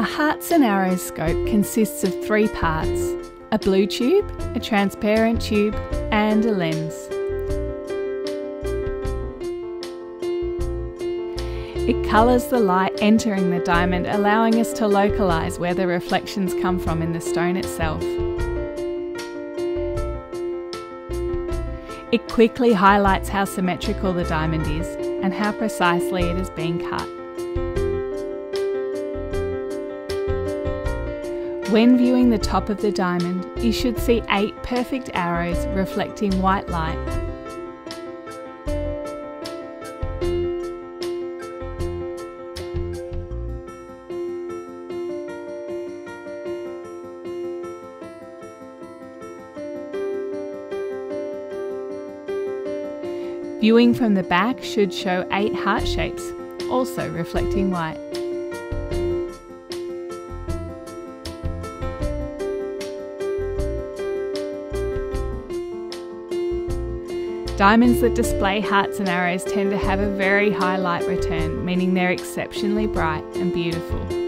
A hearts and arrows scope consists of three parts a blue tube, a transparent tube, and a lens. It colours the light entering the diamond, allowing us to localise where the reflections come from in the stone itself. It quickly highlights how symmetrical the diamond is and how precisely it has been cut. When viewing the top of the diamond, you should see eight perfect arrows reflecting white light. Viewing from the back should show eight heart shapes, also reflecting white. Diamonds that display hearts and arrows tend to have a very high light return, meaning they're exceptionally bright and beautiful.